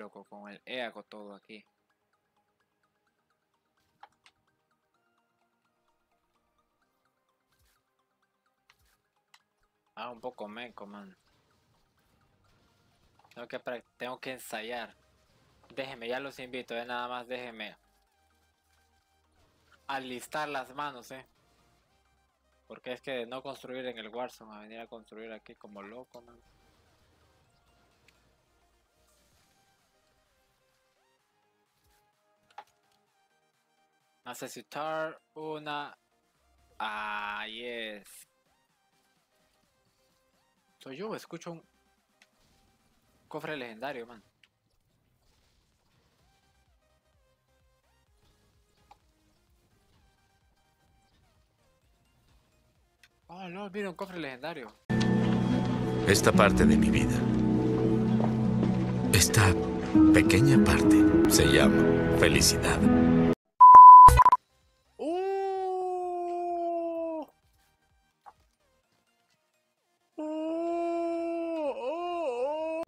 loco, con el E hago todo aquí. Ah, un poco meco, man. Tengo que, tengo que ensayar. Déjenme, ya los invito, eh, nada más déjenme alistar las manos, eh. Porque es que de no construir en el Warzone, a venir a construir aquí como loco, man. Necesitar una... Ah, yes. Soy yo, escucho un cofre legendario, man. Oh, no, mira un cofre legendario. Esta parte de mi vida. Esta pequeña parte se llama felicidad.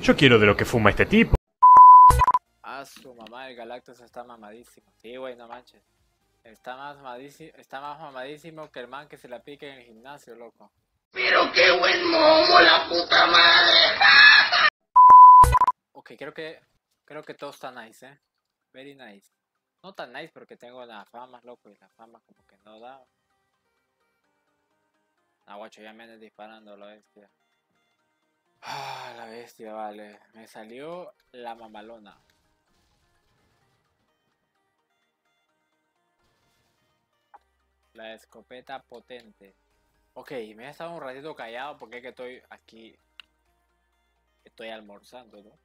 Yo quiero de lo que fuma este tipo. Ah, su mamá, el Galactus está mamadísimo. Sí, güey, no manches. Está más mamadísimo, está más mamadísimo que el man que se la pica en el gimnasio, loco. Pero qué buen momo, la puta madre. Ok, creo que creo que todo está nice, eh. Very nice. No tan nice porque tengo la fama, loco, y la fama como que no da. Ah, guacho, ya me andan disparando la bestia. Ah, la bestia, vale. Me salió la mamalona. La escopeta potente. Ok, me he estado un ratito callado porque es que estoy aquí. Estoy almorzando, ¿no?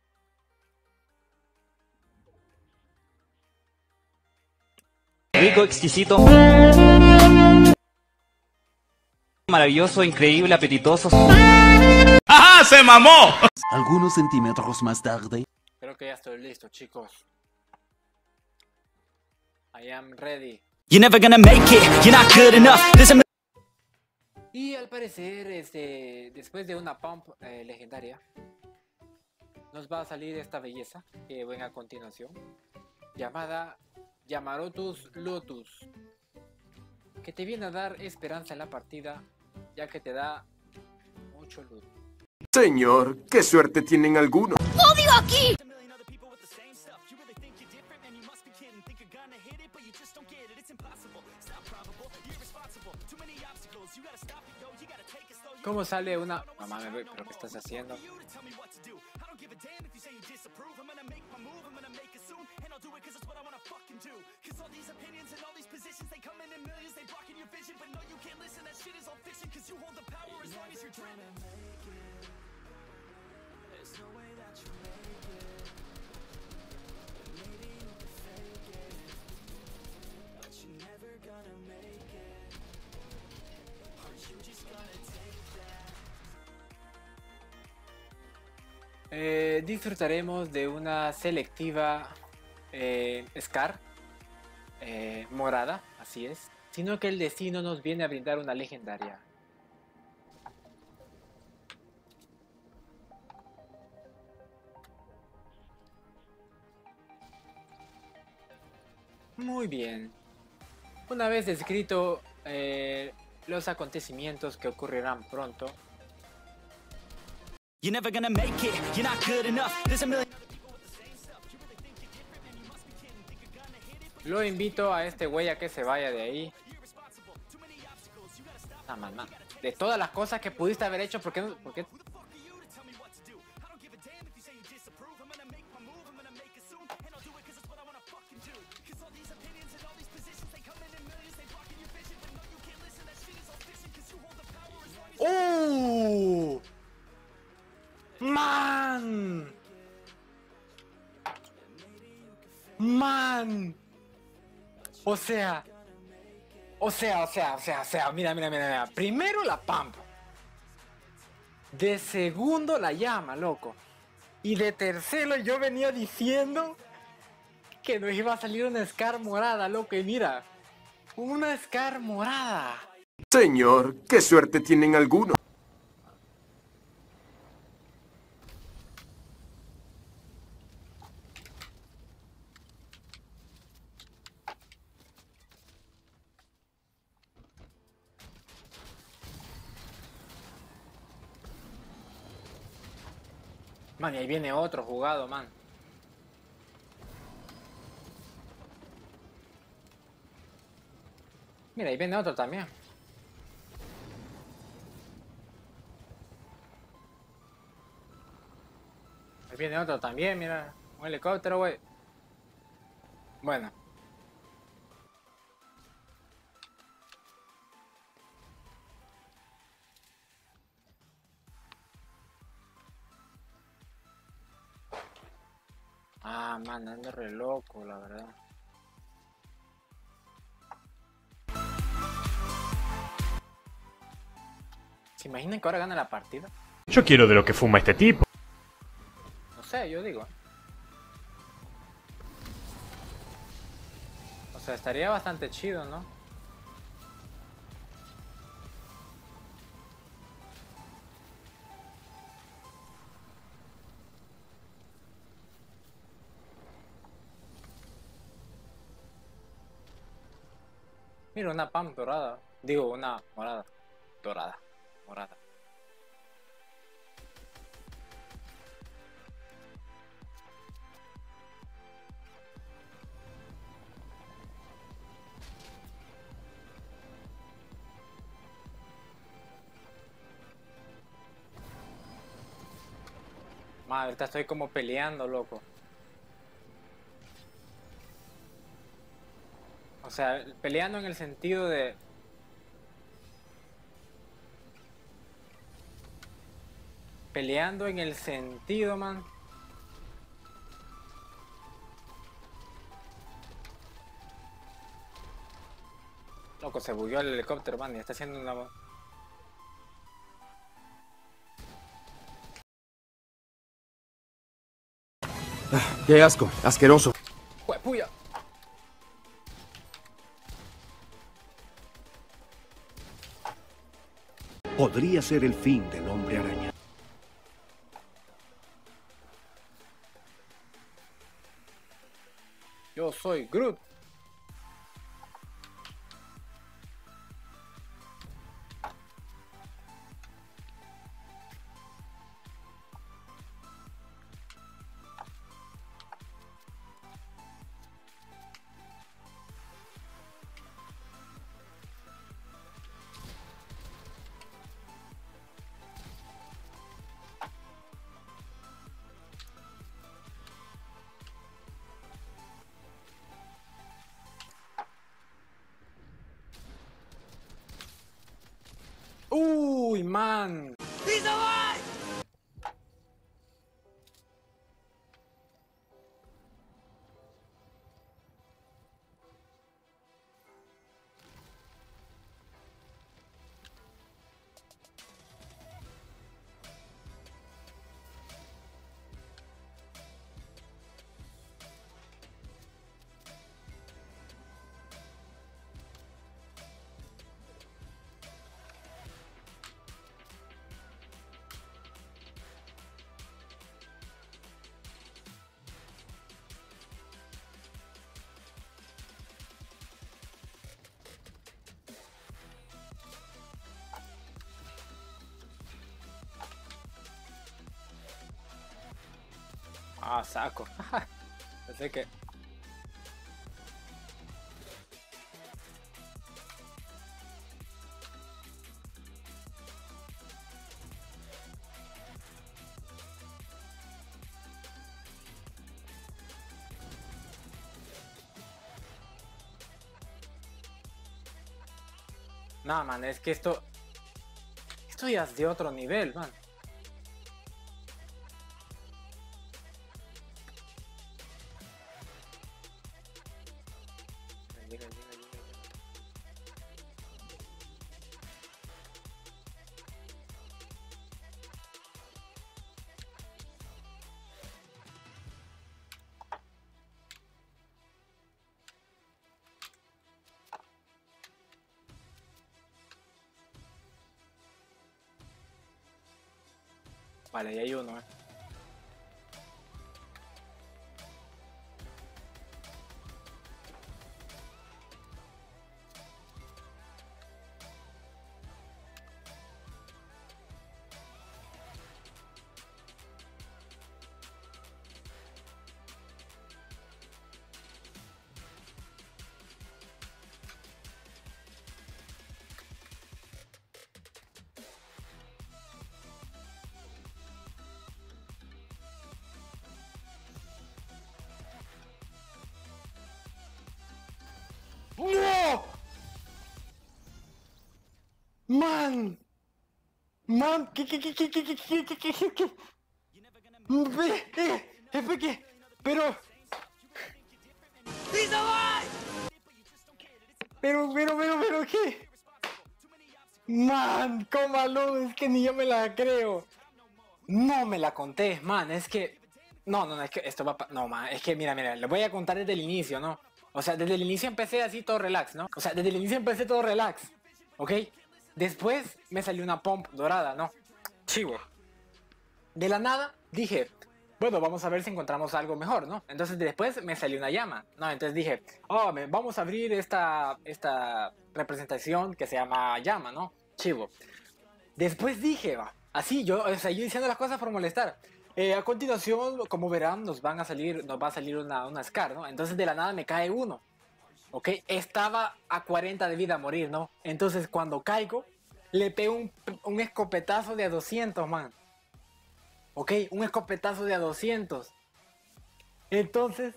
Rico, exquisito. Maravilloso, increíble, apetitoso. Algunos centímetros más tarde. Creo que ya estoy listo, chicos. I am ready. You're never gonna make it, you're not good enough. Y al parecer, este, después de una pump eh, legendaria, nos va a salir esta belleza que ven a continuación, llamada Yamarotus Lotus, que te viene a dar esperanza en la partida, ya que te da mucho loot. Señor, qué suerte tienen algunos. ¿Cómo sale una... Mamá, me voy, pero ¿qué estás haciendo? Eh, disfrutaremos de una selectiva eh, Scar eh, morada, así es, sino que el destino nos viene a brindar una legendaria. Muy bien. Una vez descrito los acontecimientos que ocurrirán pronto, You're never gonna make it, you're not good enough. There's a million Lo invito a este güey a que se vaya de ahí. Ah, mamá. De todas las cosas que pudiste haber hecho, ¿por qué no? ¿Por qué? ¡Oh! ¡Man! ¡Man! O sea, o sea, o sea, o sea, o sea, mira, mira, mira, mira. Primero la pump. De segundo la llama, loco. Y de tercero yo venía diciendo que nos iba a salir una Scar morada, loco. Y mira, una Scar morada. Señor, qué suerte tienen algunos. Man, y ahí viene otro jugado, man. Mira, ahí viene otro también. Ahí viene otro también, mira. Un helicóptero, güey. Bueno. Ah, man, ando re loco, la verdad. ¿Se imaginan que ahora gana la partida? Yo quiero de lo que fuma este tipo. No sé, yo digo. O sea, estaría bastante chido, ¿no? Mira, una pam dorada. Digo, una morada. Dorada. Morada. Madre, estoy como peleando, loco. Sea, peleando en el sentido de... Peleando en el sentido, man. Loco, se bugueó el helicóptero, man, y está haciendo una... Qué asco, asqueroso. ¡Juepuya! Podría ser el fin del hombre araña. Yo soy Groot. Uy, man. Ah, saco. Pensé que. No, man, es que esto. Esto ya es de otro nivel, man. ยิงเลยยิงเลยยิงเลยไปเลยยายุ่นนะ ¡No! ¡Man! ¡Man! ¿Qué, qué, qué, qué, qué, qué, qué, qué, qué, qué, qué? Eh, eh, ¿qué? Pero... Pero, pero, pero, pero, ¿qué? Man, cómalo, es que ni yo me la creo. No me la conté, man, es que... No, no, no, es que esto va... pa- No, man, es que mira, mira, le voy a contar desde el inicio, ¿no? O sea, desde el inicio empecé así todo relax, ¿no? O sea, desde el inicio empecé todo relax, ¿ok? Después me salió una pomp dorada, ¿no? Chivo. De la nada dije, bueno, vamos a ver si encontramos algo mejor, ¿no? Entonces después me salió una llama, ¿no? Entonces dije, oh, me- vamos a abrir esta, esta representación que se llama llama, ¿no? Chivo. Después dije, va, así yo, o sea, yo diciendo las cosas por molestar. Eh, a continuación, como verán, nos van a salir, nos va a salir una, una Scar, ¿no? Entonces de la nada me cae uno. ¿Ok? Estaba a 40 de vida a morir, ¿no? Entonces cuando caigo, le pego un, un escopetazo de a 200, man. ¿Ok? Un escopetazo de a 200. Entonces,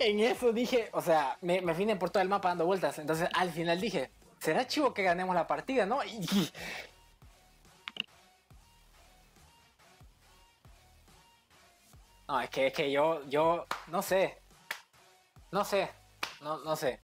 en eso dije, o sea, me, me por todo el mapa dando vueltas. Entonces al final dije, será chivo que ganemos la partida, ¿no? Y- No, es que, es que yo, yo, no sé. No sé. No, no sé.